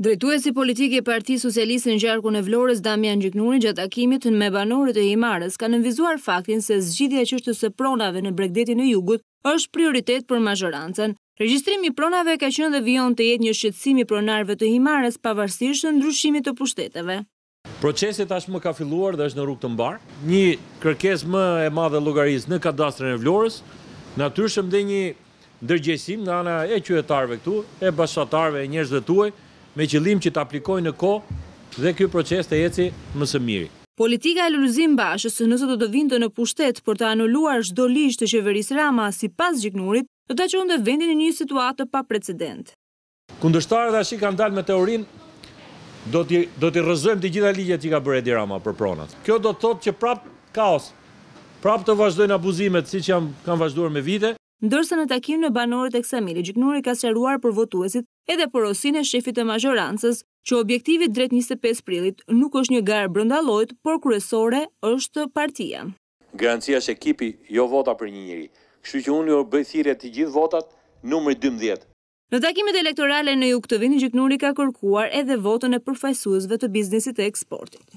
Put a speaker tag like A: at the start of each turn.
A: Drejtuesi politik i Partisë Socialiste në Qarkun e Vlorës, Damian Gjiknuri, gjatë takimit me banorët e Himarës, ka nënvizuar faktin se zgjidhja e çështës së pronave në bregdetin e jugut është prioritet për mazhorancën. Regjistrimi i pronave ka qenë dhe vijon të jetë një shqetësim i pronarëve të Himarës, pavarësisht ndryshimit të pushteteve.
B: Procesi tashmë ka filluar dhe është në rrugë të mbarë. Një kërkesë më e madhe e llogarisë në Kadastrën e Vlorës, natyrshëm dhe një ndërgjegjësim nga ana e qytetarëve këtu, e bashkëfshatarëve, e njerëzve tuaj, me qëllim që të aplikojnë në kohë dhe ky proces të eci më së miri.
A: Politika e Lulzim Bashës, nëse do të vinte në pushtet për të anuluar çdo ligj të qeverisë Rama, sipas Gjiknurit, do ta çonte vendin në një situatë të
B: paprecedent. Kundërshtarët tashi kanë dalë me teorinë do t'i do t'i rrëzojmë të gjitha ligjet që ka bërë Edi Rama për pronat. Kjo do të thotë që prapë kaos. Prapë të vazhdojnë abuzimet siç janë kanë vazhduar me vite.
A: Ndërsa në takim me banorët e Ksamilit Gjiknuri ka sqaruar për votuesit edhe porosinë e shefit të mazhorancës, që objektivi drejt njëzet e pesë prillit nuk është një garë brenda llojit, por kryesore është partia.
B: Garancia është ekipi, jo vota për një njeri. Kështu që unë ju bëj thirrje të gjithë votat numri dymbëdhjetë.
A: Në takimet elektorale në jug të vendit Gjiknuri ka kërkuar edhe votën e përfaqësuesve të biznesit të eksportit.